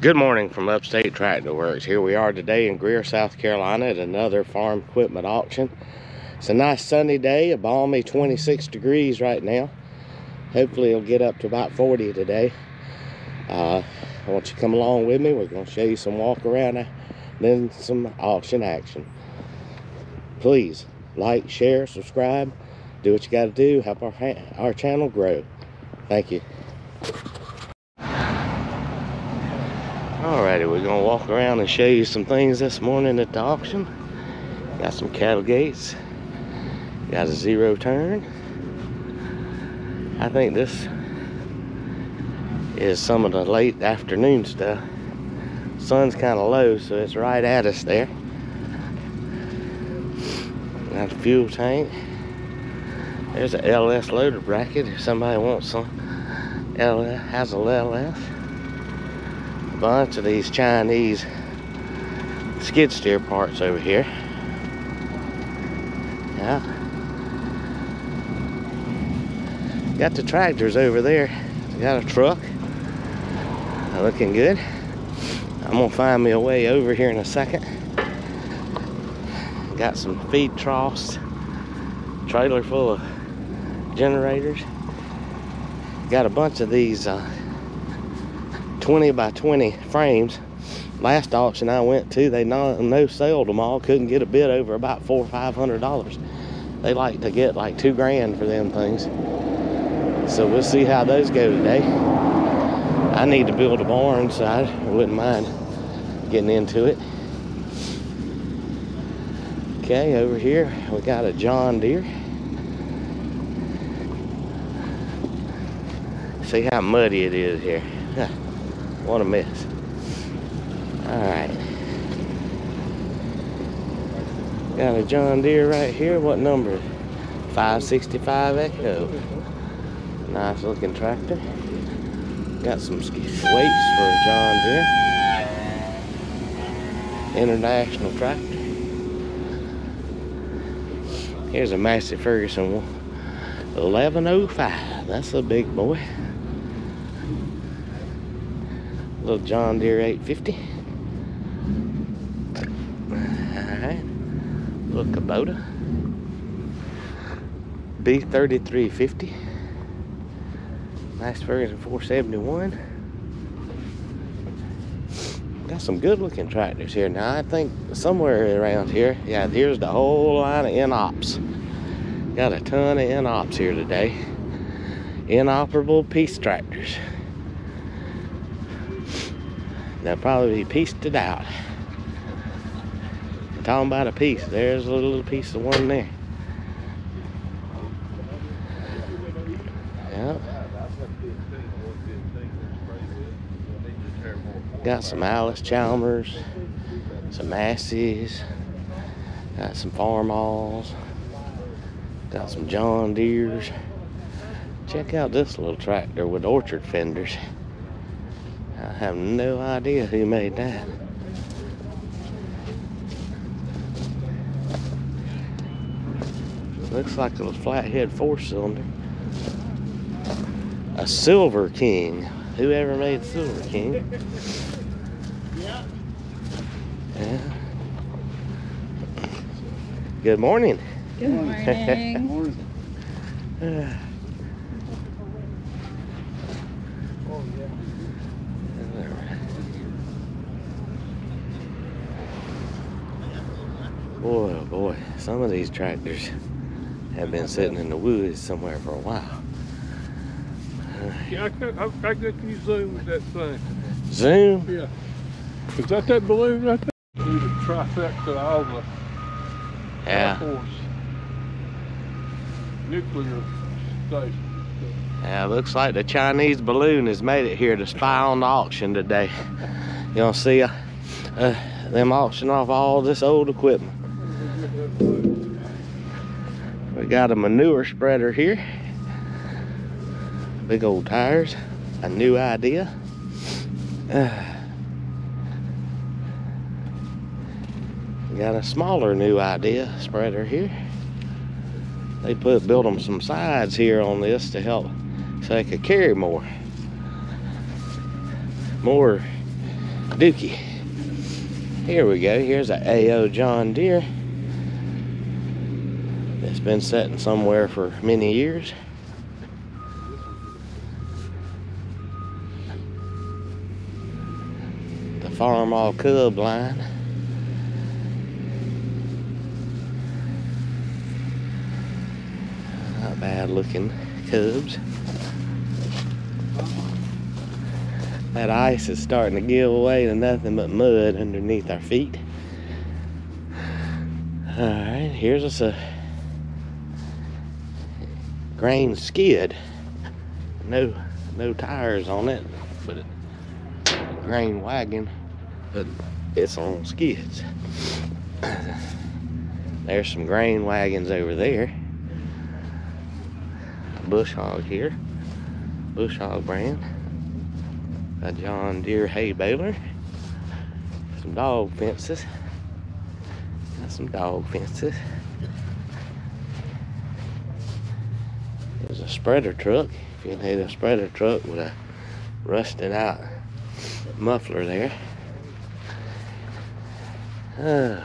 Good morning from Upstate Tractor Works. Here we are today in Greer, South Carolina at another farm equipment auction. It's a nice sunny day, a balmy 26 degrees right now. Hopefully it'll get up to about 40 today. Uh, I want you to come along with me. We're going to show you some walk around and then some auction action. Please like, share, subscribe, do what you got to do, help our, our channel grow. Thank you. Alrighty, we're gonna walk around and show you some things this morning at the auction. Got some cattle gates. Got a zero turn. I think this is some of the late afternoon stuff. Sun's kind of low, so it's right at us there. Got a fuel tank. There's a LS loader bracket if somebody wants some. LS has a LS bunch of these Chinese skid steer parts over here. Yeah. Got the tractors over there. Got a truck. Looking good. I'm gonna find me a way over here in a second. Got some feed troughs. Trailer full of generators. Got a bunch of these uh, 20 by 20 frames. Last auction I went to, they no, no sold them all. Couldn't get a bid over about four or five hundred dollars. They like to get like two grand for them things. So we'll see how those go today. I need to build a barn, so I wouldn't mind getting into it. Okay, over here we got a John Deere. See how muddy it is here. What a mess. Alright. Got a John Deere right here. What number? 565 Echo. Nice looking tractor. Got some weights for a John Deere. International tractor. Here's a Massey Ferguson 1105. That's a big boy. Little John Deere 850. Alright. Little Kubota. B3350. Nice Ferguson 471. Got some good looking tractors here. Now I think somewhere around here, yeah, here's the whole line of Inops. Got a ton of Inops here today. Inoperable piece tractors. They'll probably be pieced it out. I'm talking about a piece. There's a little piece of one there. Got some Allis Chalmers, some Massey's, got some Farmalls, got some John Deere's. Check out this little tractor with orchard fenders. I have no idea who made that. Looks like a flathead four cylinder. A Silver King. Whoever made Silver King. Yeah. Good morning. Good morning. Uh, Boy, oh boy, some of these tractors have been sitting in the woods somewhere for a while. Yeah, I can, I, I can you zoom with that thing? Zoom? Yeah. Is that that balloon right there? Do the trifecta of all the Yeah. Nuclear station. Yeah, looks like the Chinese balloon has made it here to spy on the auction today. You gonna see uh, uh, them auction off all this old equipment. We got a manure spreader here. Big old tires. A new idea. Uh, got a smaller new idea spreader here. They put built them some sides here on this to help so they could carry more. More Dookie. Here we go. Here's a AO John Deere that's been sitting somewhere for many years. The Farmall Cub line. Not bad looking cubs. That ice is starting to give way to nothing but mud underneath our feet. Alright, here's us a grain skid. No no tires on it, but it, grain wagon, but it's on skids. There's some grain wagons over there. Bush hog here. Bush hog brand. A John Deere hay baler. Some dog fences. Got some dog fences. A spreader truck. If you need a spreader truck with a rusted out muffler there. Uh,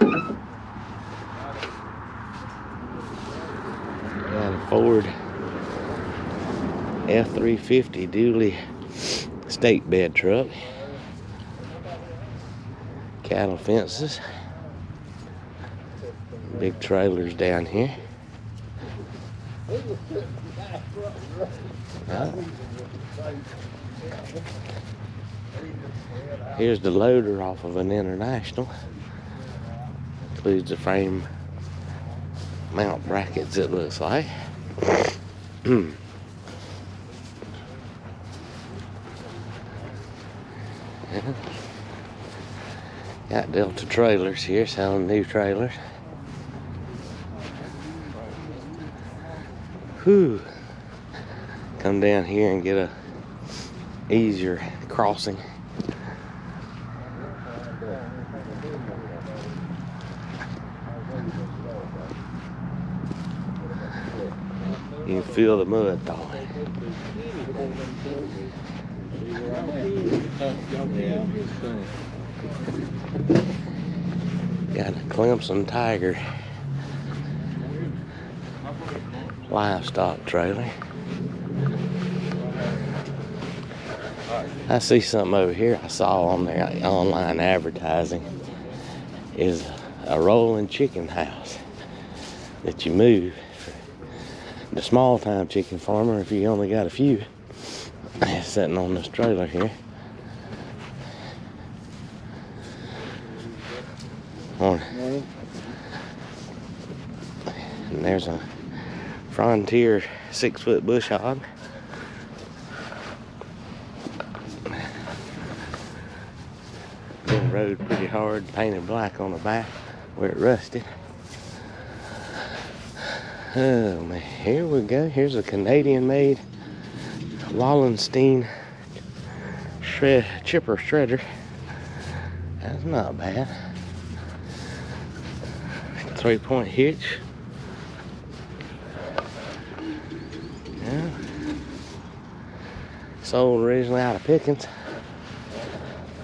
got a Ford F-350 dually state bed truck. Cattle fences. Big trailers down here. Here's the loader off of an international. Includes the frame mount brackets, it looks like. Yeah. Got Delta trailers here selling new trailers. Whew. Come down here and get a easier crossing. You can feel the mud thawing. Got a Clemson Tiger livestock trailer. I see something over here I saw on their online advertising is a rolling chicken house that you move. The small time chicken farmer, if you only got a few, sitting on this trailer here. Morning. And there's a Frontier six foot bush hog. Been rode pretty hard, painted black on the back where it rusted. Oh man, here we go. Here's a Canadian made Wallenstein shred, chipper shredder. That's not bad. Three point hitch. Sold originally out of Pickens.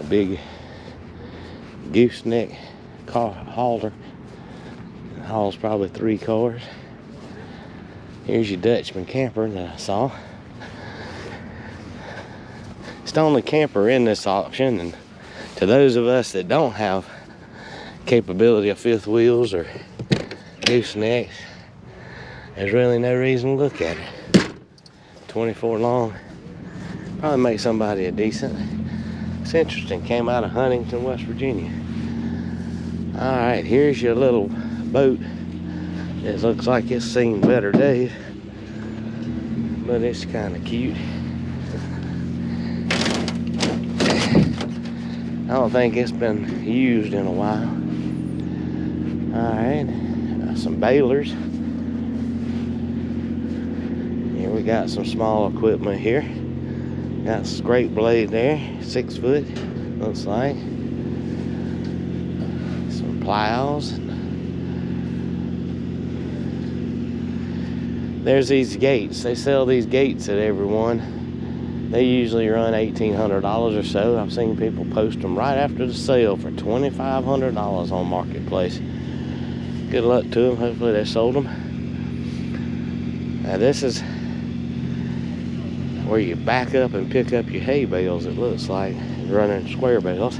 A big gooseneck car hauler. Hauls probably three cars. Here's your Dutchman camper that I saw. It's the only camper in this auction, and to those of us that don't have capability of fifth wheels or goosenecks, there's really no reason to look at it. 24 long, probably make somebody a decent. It's interesting, came out of Huntington, West Virginia. All right, here's your little boat. It looks like it's seen better days, but it's kind of cute. I don't think it's been used in a while. All right, uh, some balers. Here we got some small equipment here. Got a scrape blade there, six foot, looks like. Some plows. there's these gates. They sell these gates at everyone. They usually run $1,800 or so. I've seen people post them right after the sale for $2,500 on Marketplace. Good luck to them. Hopefully they sold them. Now this is where you back up and pick up your hay bales, it looks like, running square bales.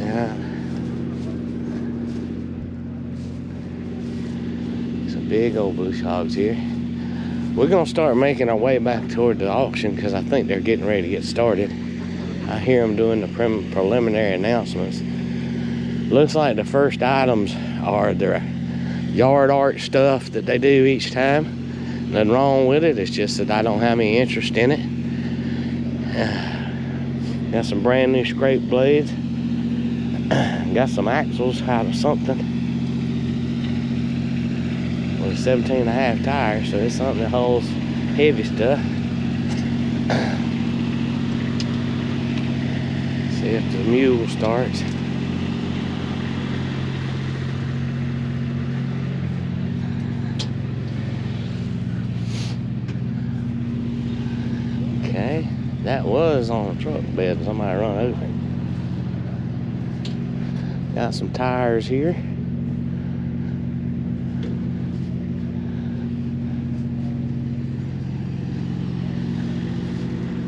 Yeah. Some big old bush hogs here. We're gonna start making our way back toward the auction because I think they're getting ready to get started. I hear them doing the preliminary announcements. Looks like the first items are their yard art stuff that they do each time. Nothing wrong with it. It's just that I don't have any interest in it. Got some brand new scrape blades. Got some axles out of something. With 17 and a half tires, so it's something that holds heavy stuff. See if the mule starts. Okay, that was on a truck bed. Somebody run over it. Got some tires here.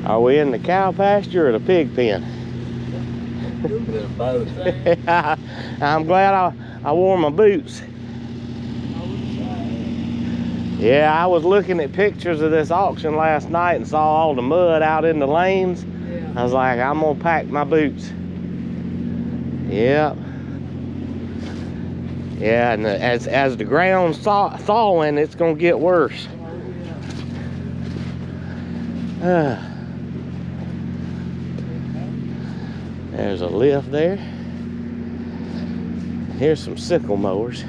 Are we in the cow pasture or the pig pen? I'm glad I, I wore my boots. Yeah, I was looking at pictures of this auction last night and saw all the mud out in the lanes. I was like, I'm gonna pack my boots. Yep. Yeah, and the- as as the ground's thaw, thawing, it's gonna get worse. Ah. There's a lift there. Here's some sickle mowers.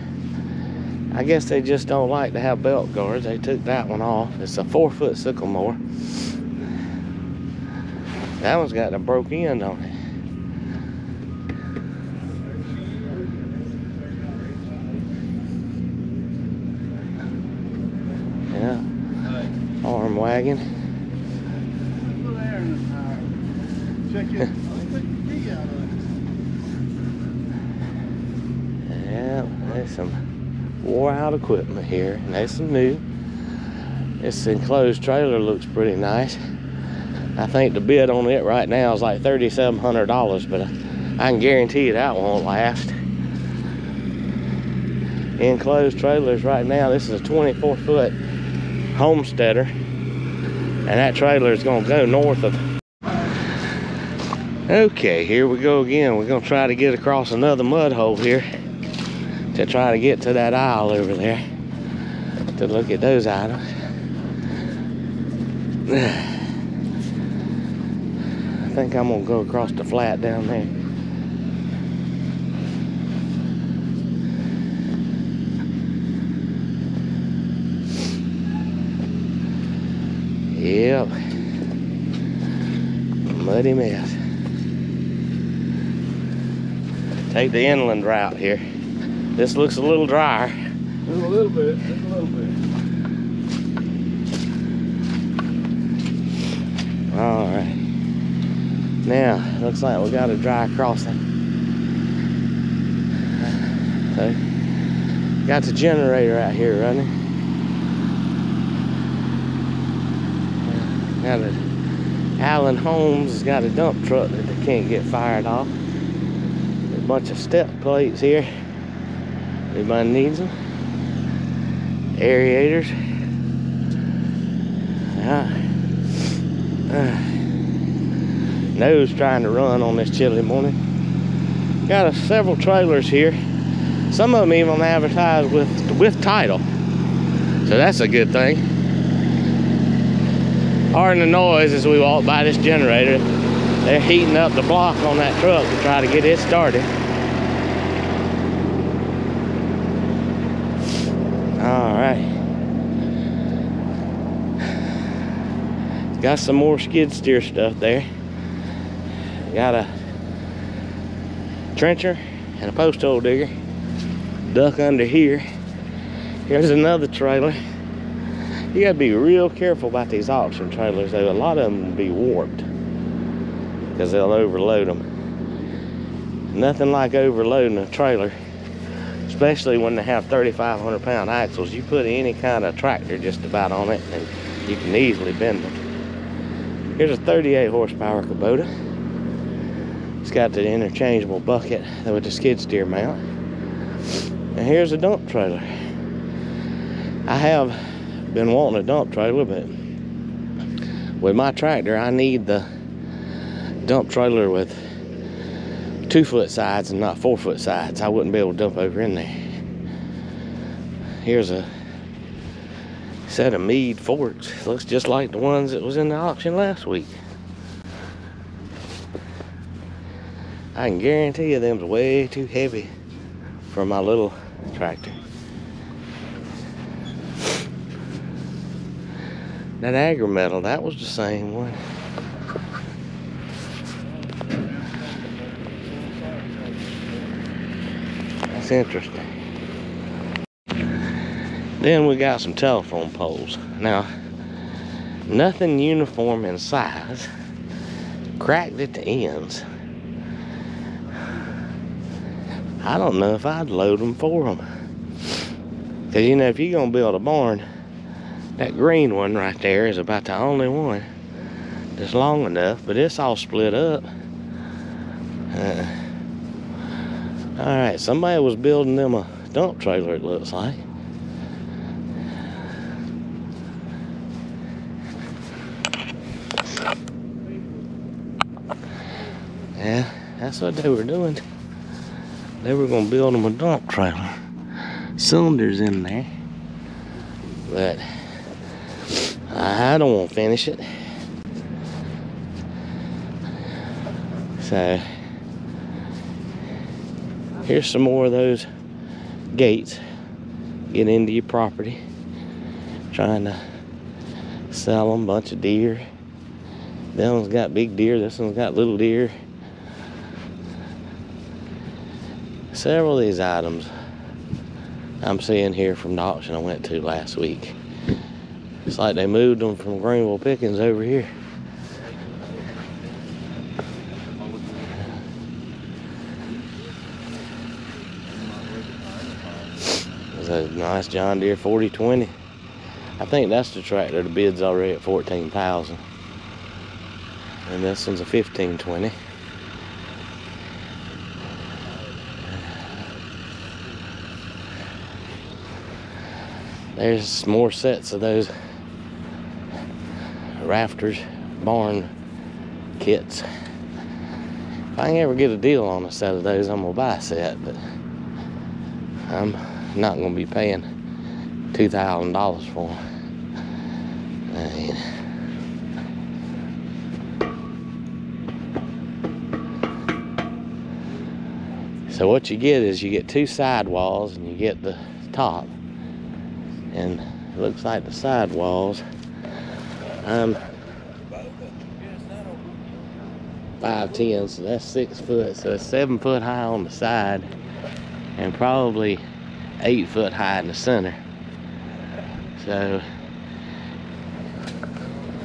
I guess they just don't like to have belt guards. They took that one off. It's a four foot sickle mower. That one's got a broke end on it. Yeah. Arm wagon. Check it. Take the key out of it. Yeah, there's some wore out equipment here. And some new. This enclosed trailer looks pretty nice. I think the bid on it right now is like $3,700, but I, I can guarantee you that won't last. Enclosed trailers right now, this is a 24 foot homesteader. And that trailer is gonna go north of Okay, here we go again. We're gonna try to get across another mud hole here to try to get to that aisle over there to look at those items. I think I'm gonna go across the flat down there. Yep. Muddy mess. Take the inland route here. This looks a little drier. Just a little bit, just a little bit. All right. Now, looks like we got a dry crossing. So, got the generator out here running. Got a Allen Holmes has got a dump truck that they can't get fired off. A bunch of step plates here. Everybody needs them. Aerators. Yeah. Uh, nose trying to run on this chilly morning. Got a, several trailers here. Some of them even advertised with with title, so that's a good thing. Pardon the noise as we walk by this generator. They're heating up the block on that truck to try to get it started. Right. Got some more skid steer stuff there. Got a trencher and a post hole digger. Duck under here. Here's another trailer. You gotta be real careful about these auction trailers though. A lot of them be warped because they'll overload them. Nothing like overloading a trailer, especially when they have 3,500 pound axles. You put any kind of tractor just about on it and you can easily bend them. Here's a 38 horsepower Kubota. It's got the interchangeable bucket with the skid steer mount. And here's a dump trailer. I have been wanting a dump trailer, but with my tractor, I need the dump trailer with two foot sides and not four foot sides. I wouldn't be able to dump over in there. Here's a set of Mead forks. Looks just like the ones that was in the auction last week. I can guarantee you them's way too heavy for my little tractor. That agri metal, that was the same one. That's interesting. Then we got some telephone poles. Now, nothing uniform in size. Cracked at the ends. I don't know if I'd load them for them. Because, you know, if you're to build a barn, that green one right there is about the only one that's long enough, but it's all split up. Uh, all right, somebody was building them a dump trailer, it looks like. Yeah, that's what they were doing. They were gonna build them a dump trailer. Cylinders in there. But I don't want to finish it. So here's some more of those gates. getting into your property. Trying to sell them. Bunch of deer. That one's got big deer. This one's got little deer. Several of these items I'm seeing here from the auction I went to last week. It's like they moved them from Greenville Pickens over here. It's a nice John Deere 4020. I think that's the tractor. The bid's already at 14000 And this one's a 1520. There's more sets of those rafters barn kits. If I can ever get a deal on a set of those, I'm gonna buy a set, but I'm not gonna be paying two thousand dollars for them. So what you get is you get two side walls and you get the top, and it looks like the side walls I'm um, five ten, so that's six foot. So it's seven foot high on the side, and probably eight foot high in the center. So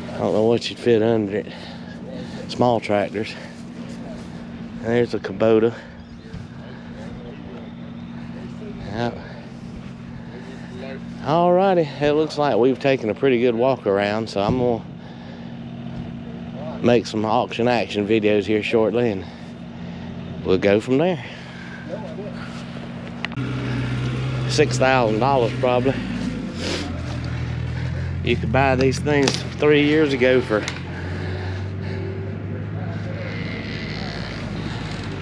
I don't know what you'd fit under it. Small tractors. And there's a Kubota. Yep. Alrighty, it looks like we've taken a pretty good walk around, so I'm gonna make some auction action videos here shortly and we'll go from there. Six thousand dollars probably. You could buy these things three years ago for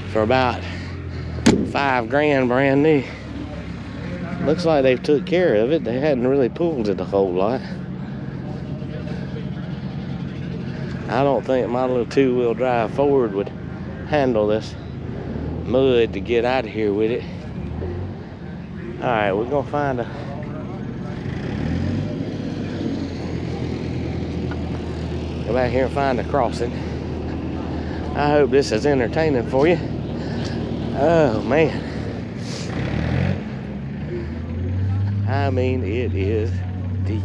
for about five grand brand new. Looks like they've took care of it. They hadn't really pulled it a whole lot. I don't think my little two-wheel drive Ford would handle this mud to get out of here with it. All right, we're gonna find a go back here and find a crossing. I hope this is entertaining for you. Oh man. I mean, it is deep.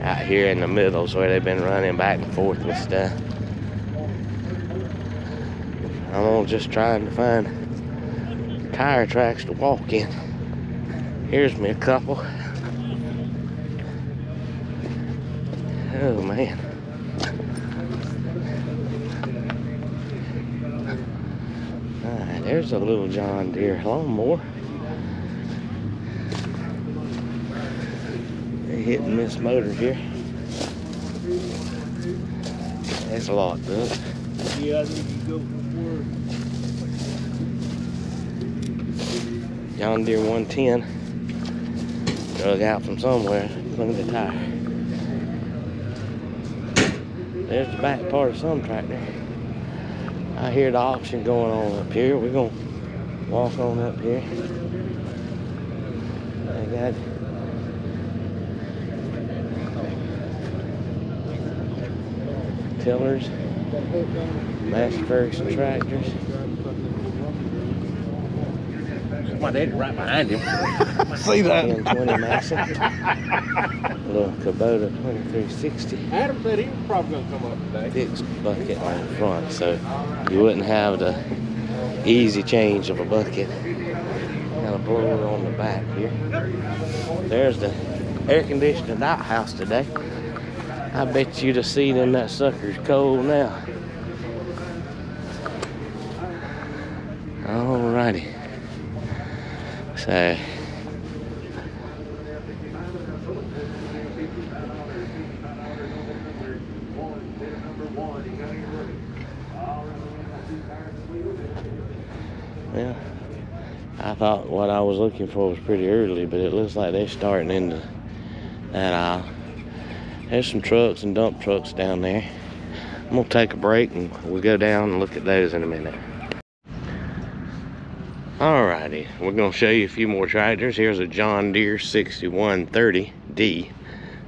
Out here in the middle is where they've been running back and forth with stuff. I'm all just trying to find tire tracks to walk in. Here's me a couple. Oh man. Alright, there's a little John Deere lawnmower. They hit and miss motor here. That's a lot, though. Yeah, I think you go for John Deere 110. Drug out from somewhere. Look at the tire. There's the back part of some tractor. I hear the auction going on up here. We're gonna walk on up here. I got tillers, Massey Ferguson tractors. My daddy right behind him. See that? 1020 Massey. Little Kubota 2360. Adam said he was probably gonna come up today. Fixed bucket on the front, so you wouldn't have the easy change of a bucket. Got a blower on the back here. There's the air conditioning outhouse today. I bet you the seat in that sucker's cold now. Alrighty. So Yeah. I thought what I was looking for was pretty early, but it looks like they're starting into that aisle. There's some trucks and dump trucks down there. I'm gonna take a break and we'll go down and look at those in a minute. Alrighty, we're gonna show you a few more tractors. Here's a John Deere 6130D.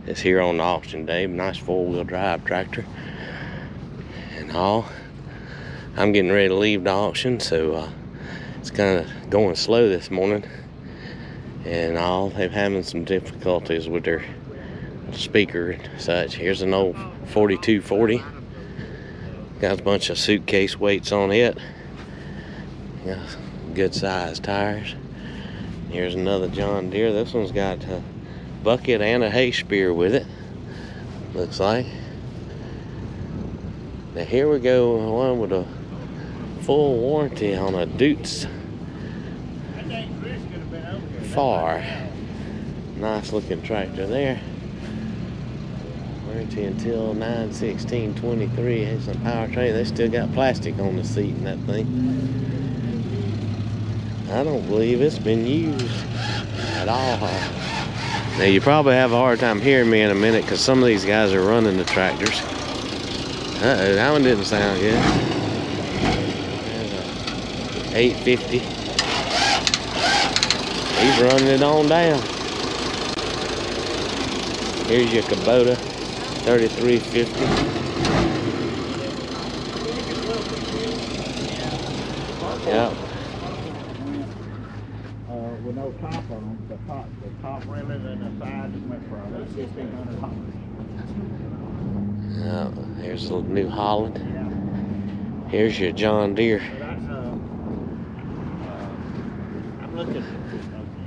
It's here on the auction day. Nice four-wheel drive tractor and all. I'm getting ready to leave the auction, so uh, it's kind of going slow this morning. And all they're having some difficulties with their speaker and such. Here's an old 4240. Got a bunch of suitcase weights on it. Got good sized tires. Here's another John Deere. This one's got a bucket and a hay spear with it. Looks like. Now here we go, one with a full warranty on a Dutes Far. Nice looking tractor there. Warranty until 9 16 23. Has some powertrain. They still got plastic on the seat in that thing. I don't believe it's been used at all. Now you probably have a hard time hearing me in a minute because some of these guys are running the tractors. Uh-oh, that one didn't sound good. 850. He's running it on down. Here's your Kubota 3350. Yep. Uh, no top on them, the top, the top rimming and the sides went for fifteen hundred dollars. Yep. Here's a New Holland. Here's your John Deere So uh, uh, looking.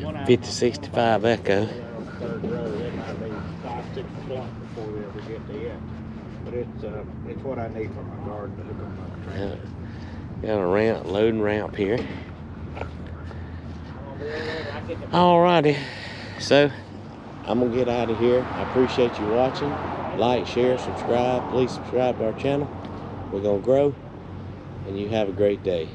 one out- 5065 Echo. Third row, it might be five, six o'clock before we ever get to it. But it's, uh, it's what I need for my garden to hook on my Yeah. Got a ramp, loading ramp here. Alrighty, so I'm gonna get out of here. I appreciate you watching. Like, share, subscribe. Please subscribe to our channel. We're gonna grow, and you have a great day.